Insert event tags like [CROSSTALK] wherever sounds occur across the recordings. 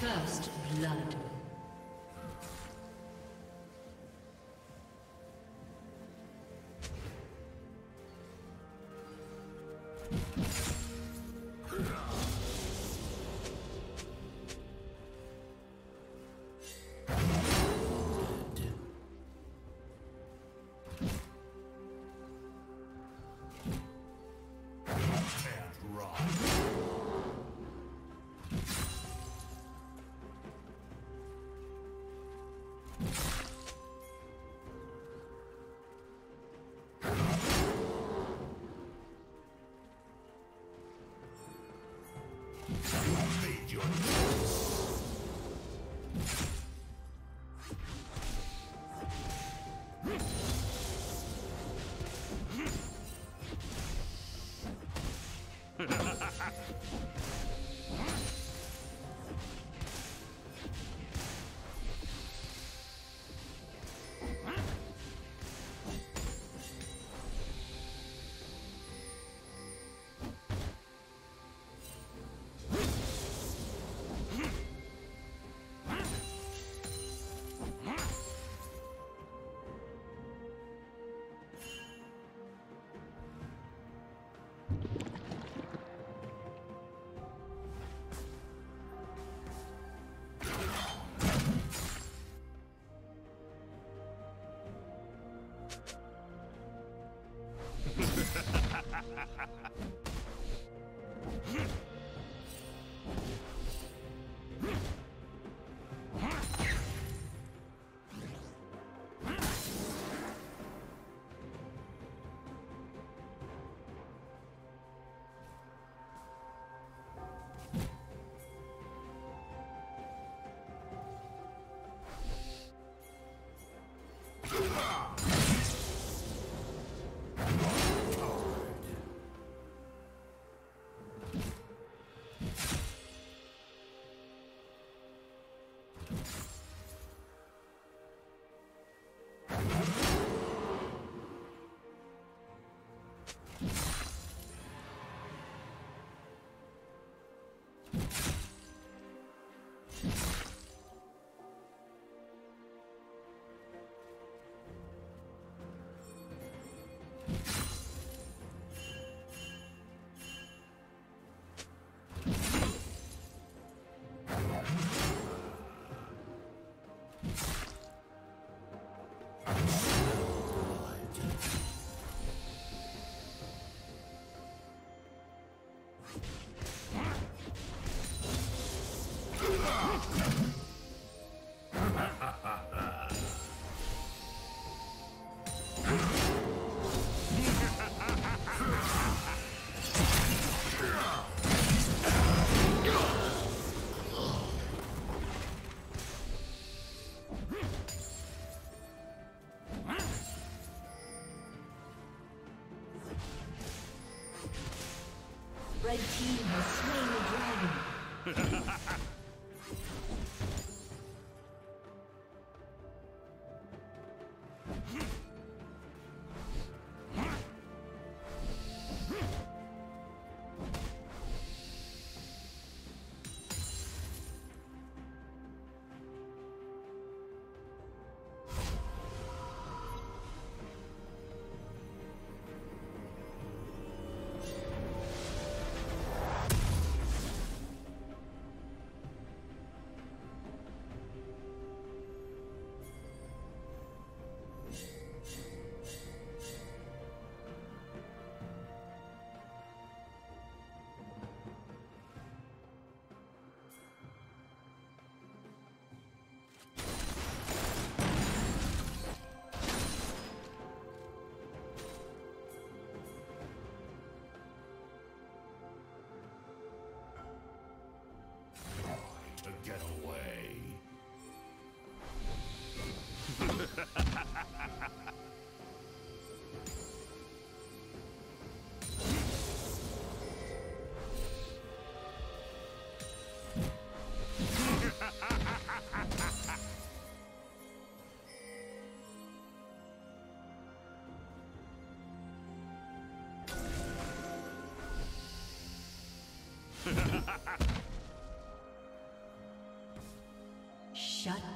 First blood. Red [LAUGHS]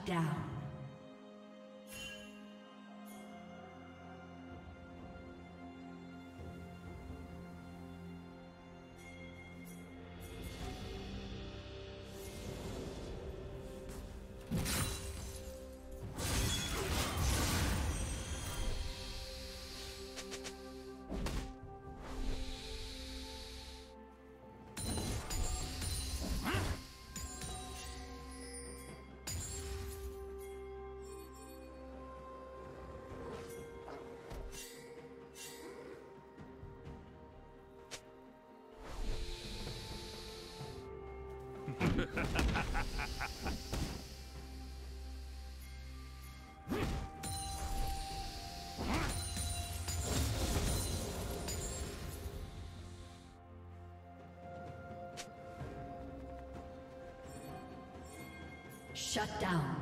down. Shut down.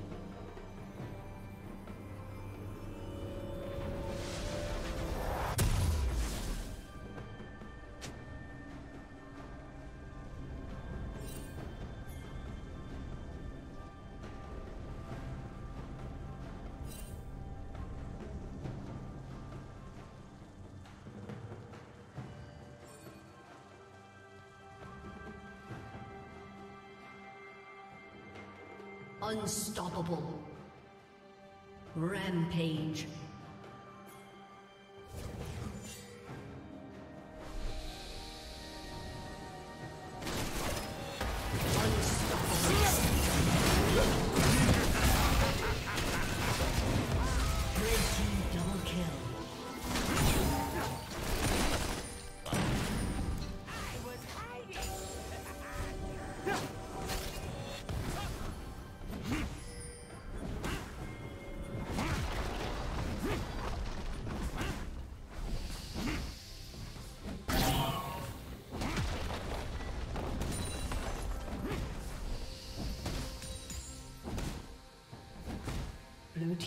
Unstoppable. Rampage.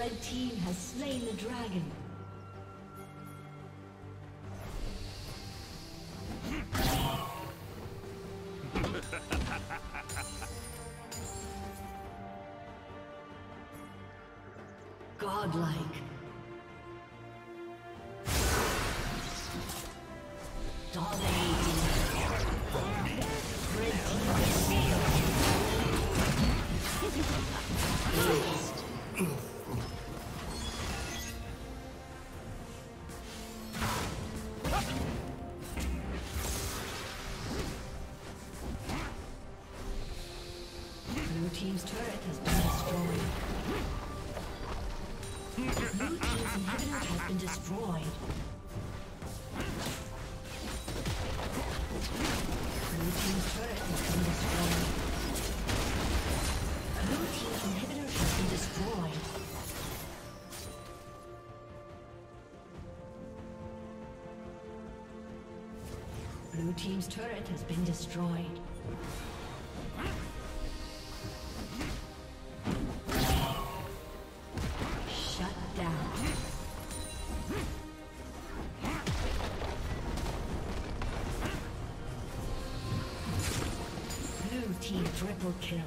Red team has slain the dragon. Godlike. Dominating. Blue team's turret has been destroyed. Shut down. Blue team triple kill.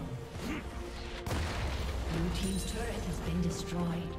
Blue team's turret has been destroyed.